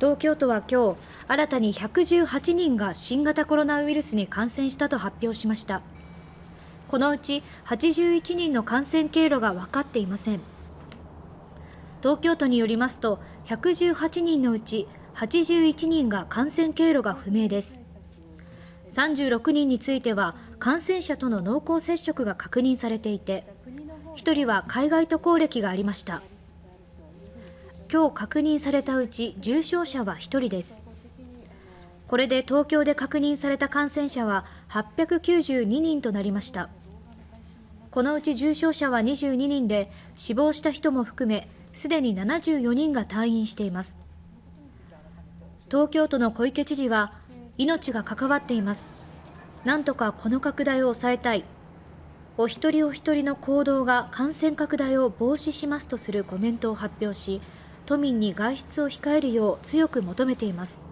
東京都は今日新たに118人が新型コロナウイルスに感染したと発表しました。このうち81人の感染経路が分かっていません。東京都によりますと118人のうち81人が感染経路が不明です。36人については感染者との濃厚接触が確認されていて1人は海外渡航歴がありました。今日確認されたうち重症者は1人です。これで東京で確認された感染者は892人となりました。このうち重症者は22人で死亡した人も含めすでに74人が退院しています。東京都の小池知事は命が関わっています。なんとかこの拡大を抑えたい。お一人お一人の行動が感染拡大を防止しますとするコメントを発表し都民に外出を控えるよう強く求めています。